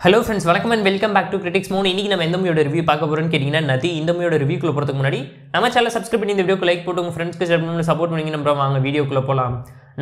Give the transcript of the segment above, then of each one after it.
Hello friends வணக்கம் and welcome back to critics மோன் இன்றைக்கி நம்ம எந்த மூவியோட ரிவ்யூ பார்க்க போகிறோம்னு கேட்டிங்கன்னா நதி இந்த மூவியோட ரிவ்யூக்குள்ள போகிறதுக்கு முன்னாடி நம்ம சேனல் சப்ஸ்கிரைப் பண்ணி இந்த வீடியோக்கு லைக் போட்டு உங்கள் ஃப்ரெண்ட்ஸ்க்கு ஷேர் பண்ணி சப்போர்ட் பண்ணி நம்ம வாங்க வீடியோக்குள்ளே போகலாம்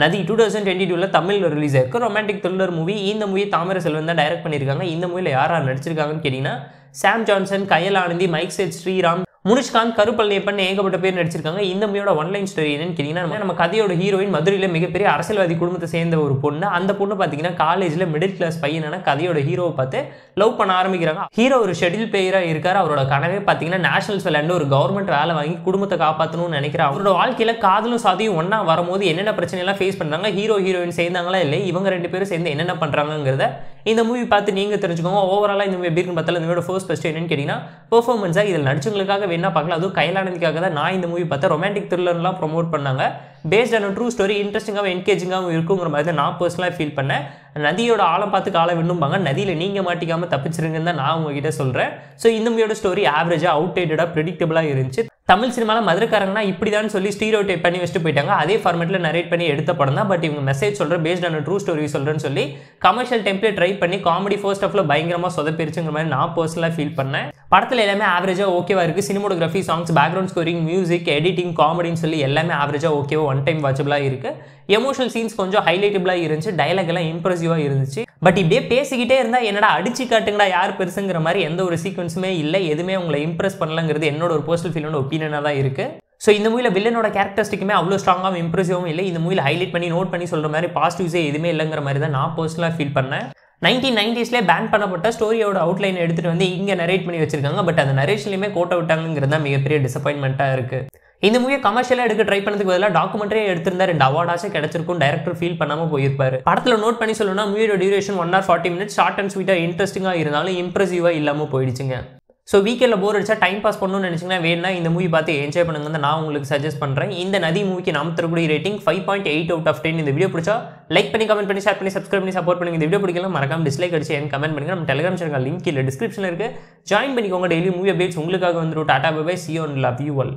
நதி டூ தௌசண்ட் டுவெண்ட்டி டூவில் தமிழில் ரிலீஸ் ஆயிருக்கு. ரொமான்டிக் த்ரில்லர் மூவி இந்த மூவி தாமர செல்வன் தான் டைரக்ட் பண்ணியிருக்காங்க. இந்த மூவியில் யார் யார் நடிச்சிருக்காங்கன்னு கேட்டிங்கன்னா Sam Johnson Kayal Anandhi mic set Sriram Munishkanth Karupazhaniappan ஏகப்பட்ட பேர் நடிச்சிருக்காங்க. இந்த மூவியோட ஒன்லைன் ஸ்டோரி என்னன்னு கேட்டிங்கன்னா நம்ம- நம்ம கதையோட ஹீரோயின் மதுரையில் மிகப்பெரிய அரசியல்வாதி குடும்பத்தை சேர்ந்த ஒரு பொண்ணு. அந்த பொண்ணு பார்த்தீங்கன்னா காலேஜில் மிடில் கிளாஸ் பையனான கதையோட ஹீரோவை பார்த்து லவ் பண்ண ஆரம்பிக்கிறாங்க. ஹீரோ ஒரு ஷெட்யூல் பிளேயராக இருக்கார். அவரோட கனவே பார்த்தீங்கன்னா நேஷனல்ஸ் விளையாண்டு ஒரு கவர்மெண்ட் வேலை வாங்கி குடும்பத்தை காப்பாற்றணும்னு நினைக்கிறார் அவரோட வாழ்க்கையில் காதலும் சாதியும் ஒன்றா வரும்போது என்னென்ன பிரச்சனைலாம் ஃபேஸ் பண்ணுறாங்க ஹீரோ ஹீரோயின் சேர்ந்தாங்களா இல்லை இவங்க ரெண்டு பேரும் சேர்ந்து என்னென்ன பண்ணுறாங்கிறத இந்த மூவி பார்த்து நீங்கள் தெரிஞ்சுக்கோங்க. ஓவராலாக இந்த மூவி எப்படி இருக்குன்னு பார்த்தாலும் இந்த மூவியோட ஃபர்ஸ்ட் பெஸ்ட் என்னன்னு கேட்டிங்கன்னா பெர்ஃபார்மன்ஸாக இதில் நடிச்சவங்களுக்காக வேணா பார்க்கலாம். அதுவும் கைலானந்திக்காக தான் நான் இந்த மூவி பார்த்தேன் ரொமான்டிக் த்ரில்லர்லாம் ப்ரொமோட் பண்ணாங்க. பேஸ்ட் ஆன ட்ரூ ஸ்டோரி இன்ட்ரெஸ்டிங்காகவும் என்கேஜிங்காகவும் இருக்குங்கிற மாதிரி தான் நான் பர்சனலாக ஃபீல் பண்ணேன். நதியோட ஆழம் பார்த்து காலை விண்ணும்பாங்க நதியில் நீங்கள் மாட்டிக்காமல் தப்பிச்சிருங்கன்னு தான் நான் உங்ககிட்ட சொல்கிறேன் ஸோ இந்த மூவியோட ஸ்டோரி ஆவரேஜாக அவுட்டேட்டடாக ப்ரெடிக்டபிளாக இருந்துச்சு. தமிழ் சினிமாவில் மதுரைக்காரங்கன்னா இப்படி தான் சொல்லி ஸ்டீரியோ டைப் பண்ணி வச்சுட்டு போயிட்டாங்க. அதே ஃபார்மேட்டில் நரேட் பண்ணி எடுத்த படம் தான். பட் இவங்க மெசேஜ் சொல்கிற பேஸ்ட் ஆன் ட்ரூ ஸ்டோரி சொல்கிறேன்னு சொல்லி கமர்ஷியல் டெம்ப்ளேட் ட்ரை பண்ணி காமெடி ஃபர்ஸ்ட் ஆஃப்ல பயங்கரமாக சொதப்பிருச்சுங்கிற மாதிரி நான் பர்சனலாக ஃபீல் பண்ணேன். படத்தில் எல்லாமே ஆவரேஜாக ஓகேவாக இருக்குது cinematography songs background scoring music editing காமெடின்னு சொல்லி எல்லாமே ஆவரேஜாக ஓகேவா ஒன் டைம் வாட்சபிளாக இருக்குது எமோஷனல் சீன்ஸ் கொஞ்சம் ஹைலைட்டபிளாக இருந்துச்சு. டைலாக் எல்லாம் இம்ப்ரெசிவாக இருந்துச்சு. பட் இப்படியே பேசிக்கிட்டே இருந்தால் என்னடா அடிச்சு காட்டுங்கடா யார் பெருசுங்கிற மாதிரி எந்த ஒரு சீக்வன்ஸுமே இல்லை. எதுவுமே உங்களை இம்ப்ரெஸ் பண்ணலங்கிறது என்னோட ஒரு பர்சனல் ஃபீலோட ஒப்பீனியனாக தான் இருக்குது ஸோ இந்த மூவியில் வில்லனோட கேரக்டரிஸ்டிக்குமே அவ்வளோ ஸ்ட்ராங்காகவும் இம்ப்ரெசிவாகவும் இல்லை. இந்த மூவியில் ஹைலைட் பண்ணி நோட் பண்ணி சொல்கிற மாதிரி பாசிட்டிவ்ஸே எதுவுமே இல்லைங்கிற மாதிரி தான் நான் பர்சனலாக ஃபீல் பண்ணேன். நைன்டீன் நைன்டிஸ்லேயே பேன் பண்ணப்பட்ட ஸ்டோரியோட அவுட்லைன் எடுத்துகிட்டு வந்து இங்கே நரேட் பண்ணி வச்சிருக்காங்க. பட் அந்த நரேஷன்லையுமே கோட்டை விட்டாங்கிறது தான் மிகப்பெரிய டிசப்பாயின்மெண்ட்டாக இருக்குது இந்த மூவியை கமர்ஷியலாக எடுக்க ட்ரை பண்ணதுக்கு பதிலாக டாக்குமெண்ட்ரியே எடுத்திருந்தா ரெண்டு அவார்டாச்சும் கிடைச்சிருக்கும். டைரக்டர் ஃபீல் பண்ணாமல் போயிருப்பாரு. படத்தில் நோட் பண்ணி சொல்லணும்னா மூவியோட duration one hour forty minutes short and ஸ்வீட்டாக இன்ட்ரெஸ்டிங்காக இருந்தாலும் இம்ப்ரெசிவாக இல்லாமல் போயிடுச்சுங்க. ஸோ வீக்கெண்டில் போர் அடிச்சா டைம் பாஸ் பண்ணணும்னு நினச்சிங்கன்னா வேணா இந்த மூவி பார்த்து என்ஜாய் பண்ணுங்க நான் உங்களுக்கு சஜஸ்ட் பண்ணுறேன் இந்த நதி மூவிக்கு நாம் தரக்கூடிய rating five point eight out of ten இந்த வீடியோ பிடிச்சா லைக் பண்ணி கமெண்ட் பண்ணி ஷேர் பண்ணி சப்ஸ்கிரைப் பண்ணி சப்போர்ட் பண்ணுங்க. இந்த வீடியோ பிடிக்கலாம் மறக்காம டிஸ்லைக் அடிச்சு என் கமெண்ட் பண்ணுங்க. நம்ம டெலிகிராம் சேனல் லிங்க் இல்லை டிஸ்கிரிப்ஷனில் இருக்குது ஜாயின் பண்ணிக்கோங்க டெய்லி மூவி அப்டேட்ஸ் உங்களுக்காக வந்துடும் tata bye C one love you all